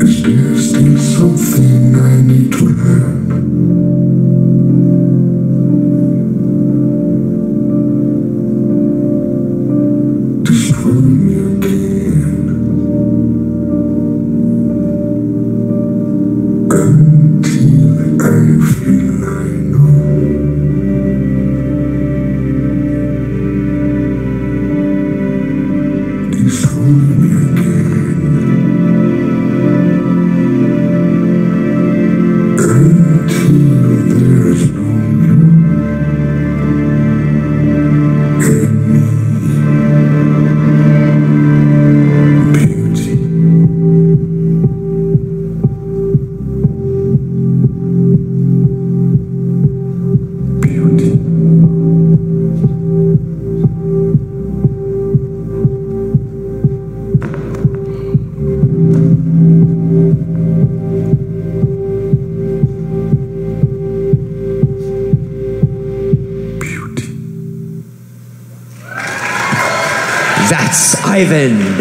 Is there still something I need to learn? Until I That's Ivan.